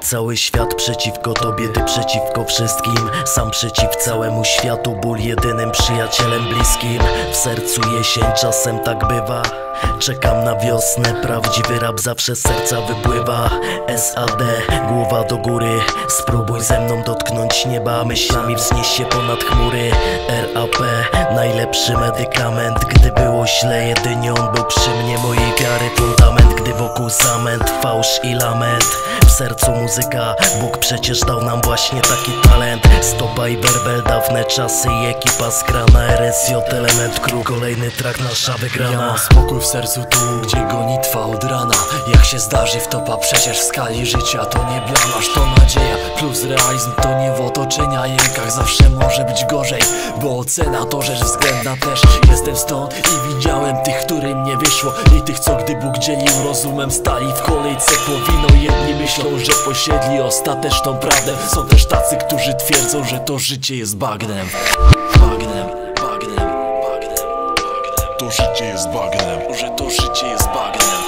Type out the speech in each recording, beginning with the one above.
Cały świat przeciwko tobie, ty przeciwko wszystkim. Sam przeciw całemu światu, ból jedynym przyjacielem bliskim. W sercu jesień, czasem tak bywa Czekam na wiosnę, prawdziwy rap zawsze z serca wypływa. SAD, głowa do góry Spróbuj ze mną dotknąć nieba. Myślami wznieś się ponad chmury. RAP, najlepszy medykament. Gdy było źle, jedynie on był przy mnie Mojej wiary. Fundament, gdy wokół zamęt Fałsz i lament, w sercu muzyka Bóg przecież dał nam właśnie taki talent. Stopa i werbel, dawne czasy I ekipa skrana RSJ, element crew Kolejny track, nasza wygrana. Ja mam spokój w sercu tu, gdzie Jak się zdarzy wtopa, przecież w skali życia to nie blamasz, to nadzieja. Plus realizm to nie w otoczenia jękach Zawsze może być gorzej, bo ocena to rzecz względna też. Jestem stąd i widziałem tych, którym nie wyszło I tych, co gdy Bóg dzielił rozumem stali w kolejce po wino Jedni myślą, że posiedli ostateczną prawdę. Są też tacy, którzy twierdzą, że to życie jest bagnem. Bagnem, bagnem, bagnem, bagnem. To życie jest bagnem, że to życie jest bagnem,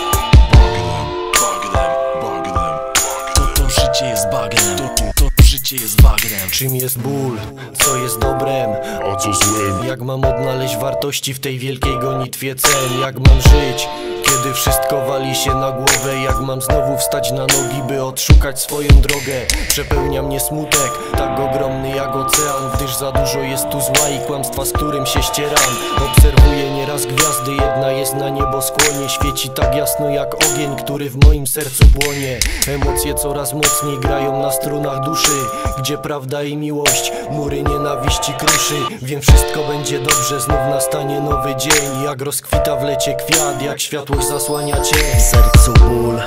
jest bagnem To, to, to życie jest bagnem Czym jest ból? Co jest dobrem? A co złym? Jak mam odnaleźć wartości w tej wielkiej gonitwie cen? Jak mam żyć? Kiedy wszystko wali się na głowę Jak mam znowu wstać na nogi, by odszukać swoją drogę. Przepełnia mnie smutek, tak ogromny jak ocean Gdyż za dużo jest tu zła i kłamstwa, z którym się ścieram. Obserwuję nieraz gwiazdy, jedna jest na nieboskłonie Świeci tak jasno jak ogień, który w moim sercu płonie. Emocje coraz mocniej grają na strunach duszy Gdzie prawda i miłość, mury nienawiści kruszy. Wiem wszystko będzie dobrze, znów nastanie nowy dzień Jak rozkwita w lecie kwiat, jak światłość zasłania cień W sercu ból,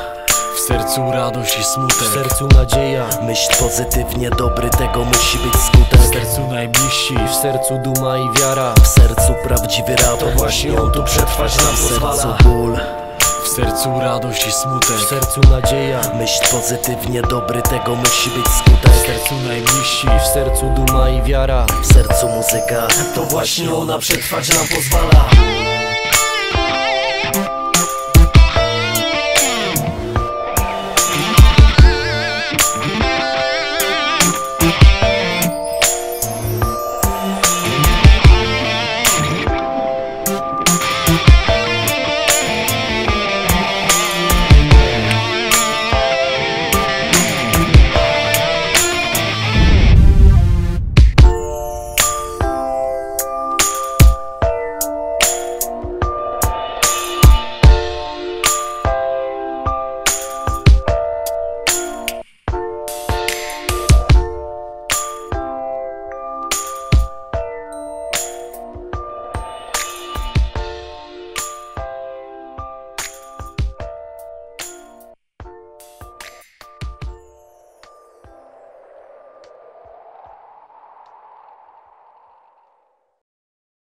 W sercu radość i W smutek sercu nadzieja, myśl pozytywnie Dobry, tego musi być W skutek sercu najbliżsi w sercu duma i wiara W sercu prawdziwy rap To właśnie on tu przetrwać nam W sercu pozwala ból, W sercu radość i smutek W sercu nadzieja, myśl pozytywnie Dobry, tego musi być skutek W sercu najbliżsi w sercu duma i wiara W sercu muzyka, to właśnie ona przetrwać nam pozwala